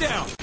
down!